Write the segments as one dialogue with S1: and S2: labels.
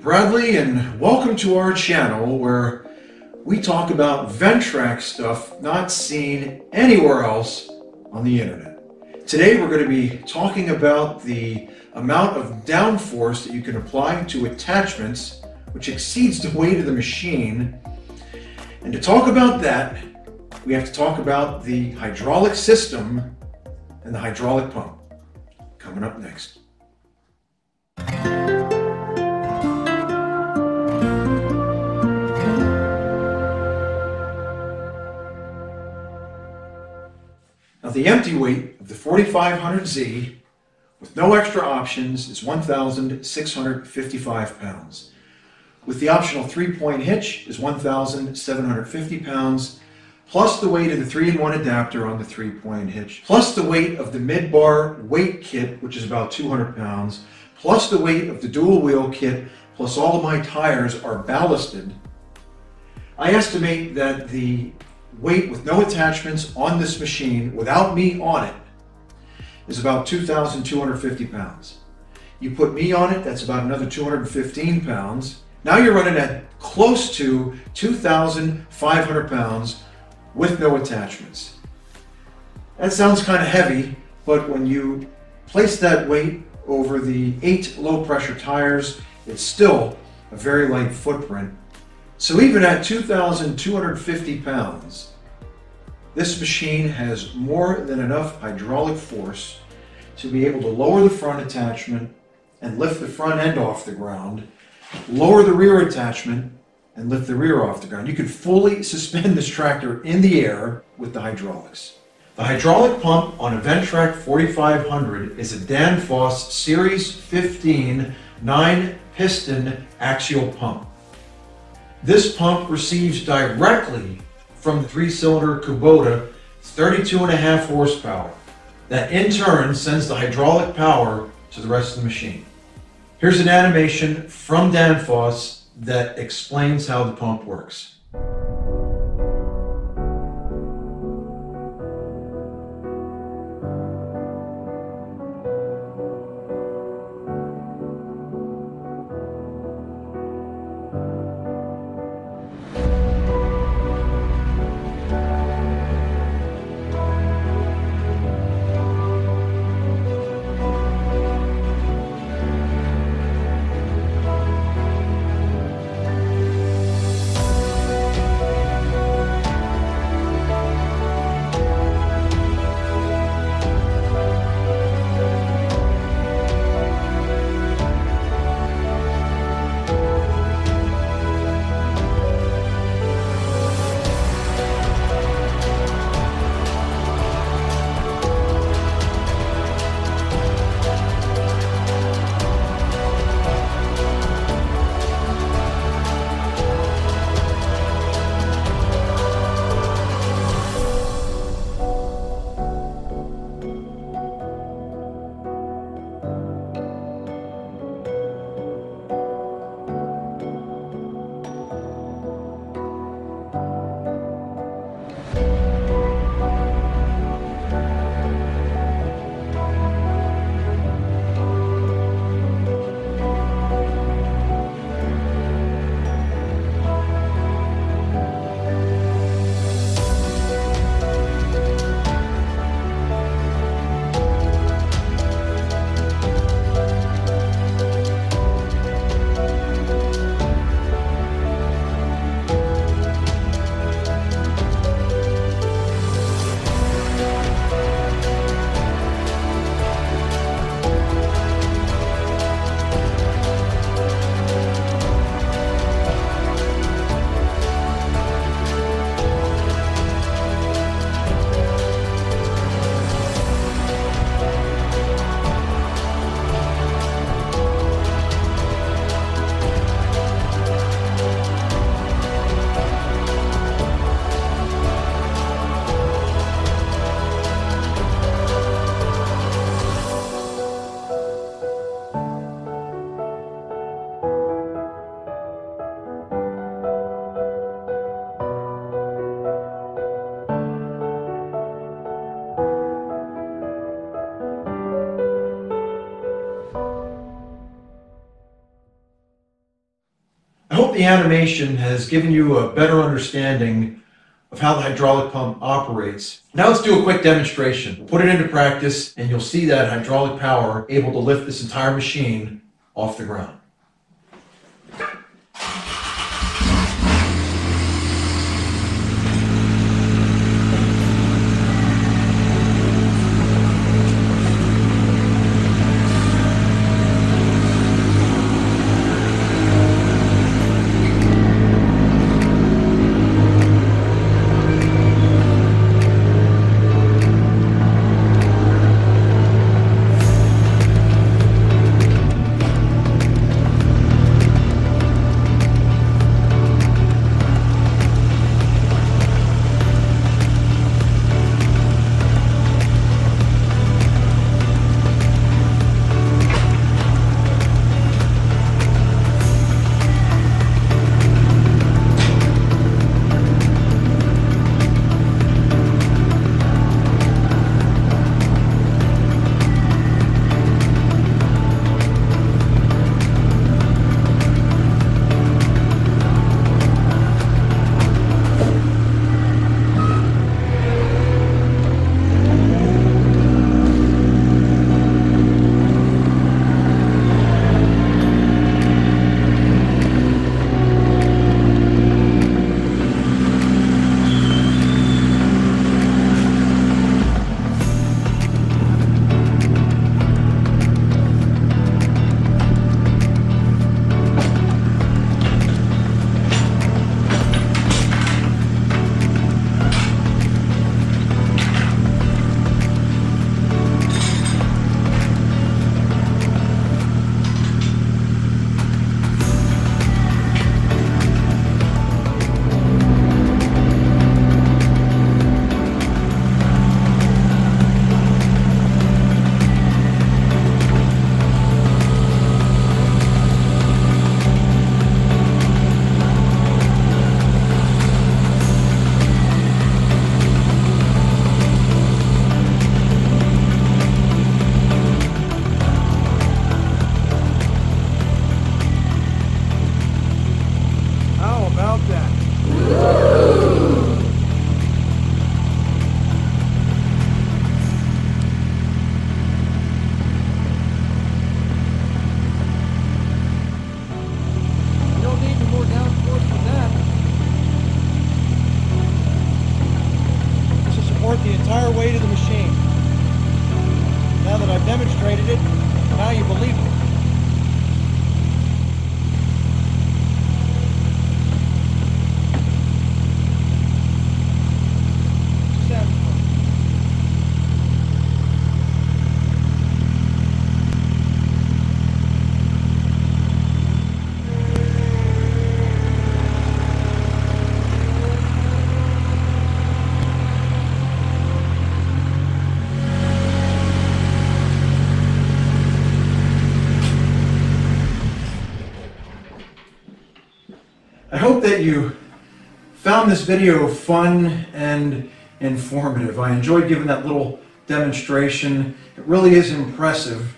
S1: Bradley, and welcome to our channel where we talk about Ventrac stuff not seen anywhere else on the internet. Today we're going to be talking about the amount of downforce that you can apply to attachments which exceeds the weight of the machine. And to talk about that, we have to talk about the hydraulic system and the hydraulic pump. Coming up next. The empty weight of the 4500Z with no extra options is 1,655 pounds. With the optional three-point hitch is 1,750 pounds, plus the weight of the 3-in-1 adapter on the three-point hitch, plus the weight of the mid-bar weight kit, which is about 200 pounds, plus the weight of the dual wheel kit, plus all of my tires are ballasted. I estimate that the weight with no attachments on this machine without me on it is about 2,250 pounds. You put me on it, that's about another 215 pounds. Now you're running at close to 2,500 pounds with no attachments. That sounds kind of heavy, but when you place that weight over the eight low pressure tires, it's still a very light footprint. So even at 2,250 pounds, this machine has more than enough hydraulic force to be able to lower the front attachment and lift the front end off the ground, lower the rear attachment and lift the rear off the ground. You can fully suspend this tractor in the air with the hydraulics. The hydraulic pump on a Ventrac 4500 is a Danfoss Series 15 9 piston axial pump. This pump receives directly from the three-cylinder Kubota 32 and a half horsepower. That in turn sends the hydraulic power to the rest of the machine. Here's an animation from Danfoss that explains how the pump works. Hope the animation has given you a better understanding of how the hydraulic pump operates. Now let's do a quick demonstration. Put it into practice and you'll see that hydraulic power able to lift this entire machine off the ground.
S2: That you
S1: found this video fun and informative. I enjoyed giving that little demonstration. It really is impressive,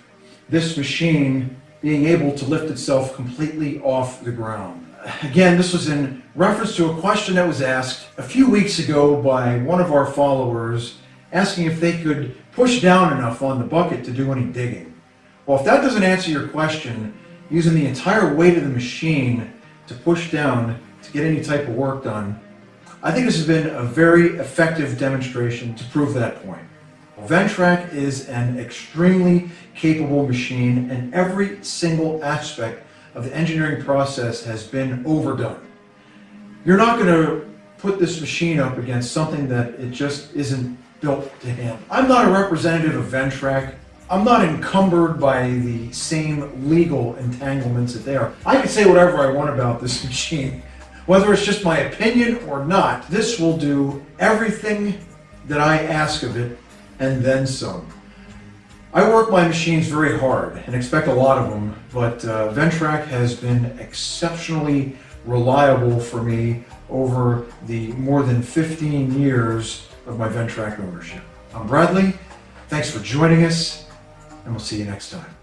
S1: this machine being able to lift itself completely off the ground. Again, this was in reference to a question that was asked a few weeks ago by one of our followers asking if they could push down enough on the bucket to do any digging. Well, if that doesn't answer your question, using the entire weight of the machine to push down get any type of work done, I think this has been a very effective demonstration to prove that point. Ventrac is an extremely capable machine and every single aspect of the engineering process has been overdone. You're not going to put this machine up against something that it just isn't built to handle. I'm not a representative of Ventrac. I'm not encumbered by the same legal entanglements that they are. I can say whatever I want about this machine. Whether it's just my opinion or not, this will do everything that I ask of it and then some. I work my machines very hard and expect a lot of them, but uh, Ventrac has been exceptionally reliable for me over the more than 15 years of my Ventrac ownership. I'm Bradley. Thanks for joining us, and we'll see you next time.